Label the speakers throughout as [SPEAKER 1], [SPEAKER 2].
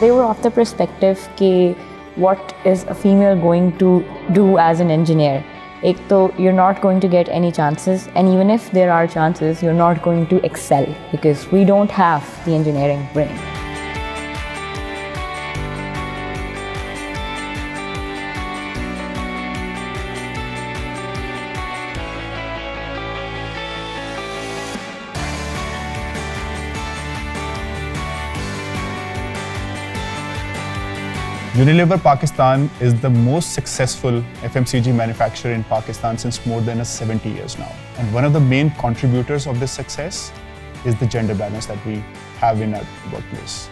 [SPEAKER 1] They were of the perspective that what is a female going to do as an engineer? एक तो you're not going to get any chances and even if there are chances you're not going to excel because we don't have the engineering brain.
[SPEAKER 2] Unilever Pakistan is the most successful FMCG manufacturer in Pakistan since more than 70 years now. And one of the main contributors of this success is the gender balance that we have in our workplace.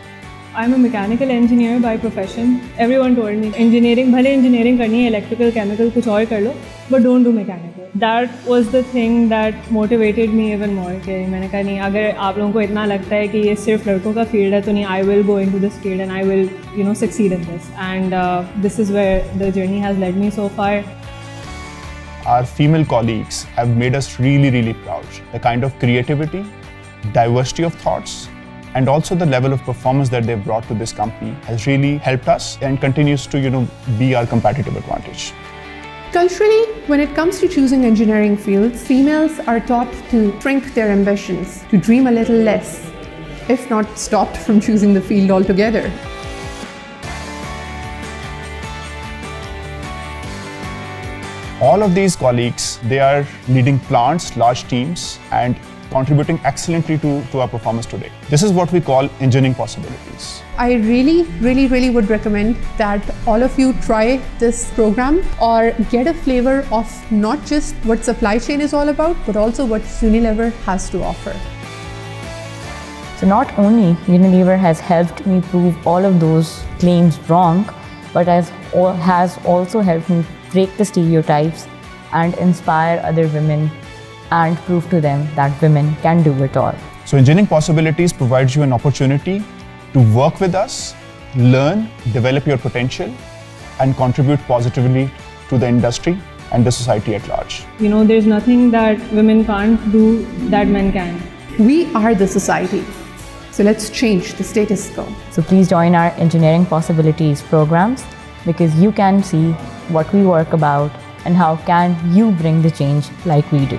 [SPEAKER 3] I'm a mechanical engineer by profession. Everyone told me engineering, bhale engineering karni hai, electrical, chemical, kuch aur kar lo, but don't do mechanical. That was the thing that motivated me even more. कि मैंने कहा नहीं अगर आप लोगों को इतना लगता है कि ये सिर्फ लड़कों का फील्ड है तो नहीं I will go into this field and I will you know succeed in this. And uh, this is where the journey has led me so far.
[SPEAKER 2] Our female colleagues have made us really, really proud. The kind of creativity, diversity of thoughts, and also the level of performance that they've brought to this company has really helped us and continues to you know be our competitive advantage
[SPEAKER 4] Culturally, when it comes to choosing engineering fields, females are taught to shrink their ambitions, to dream a little less, if not stopped from choosing the field altogether.
[SPEAKER 2] All of these colleagues, they are leading plants, large teams, and contributing excellently to, to our performance today. This is what we call engineering possibilities.
[SPEAKER 4] I really, really, really would recommend that all of you try this program or get a flavor of not just what supply chain is all about, but also what Unilever has to offer.
[SPEAKER 1] So not only Unilever has helped me prove all of those claims wrong, but has, has also helped me break the stereotypes and inspire other women and prove to them that women can do it all.
[SPEAKER 2] So Engineering Possibilities provides you an opportunity to work with us, learn, develop your potential, and contribute positively to the industry and the society at large.
[SPEAKER 3] You know, there's nothing that women can't do that men can.
[SPEAKER 4] We are the society. So let's change the status quo.
[SPEAKER 1] So please join our Engineering Possibilities programs because you can see what we work about and how can you bring the change like we do.